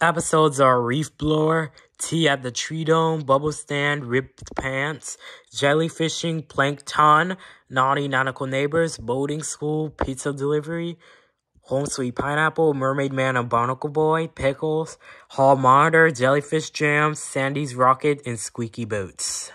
Episodes are Reef Blower, Tea at the Tree Dome, Bubble Stand, Ripped Pants, Jellyfishing, Plankton, Naughty Nautical Neighbors, Boating School, Pizza Delivery, Home Sweet Pineapple, Mermaid Man and Barnacle Boy, Pickles, Hall Monitor, Jellyfish Jam, Sandy's Rocket, and Squeaky boots.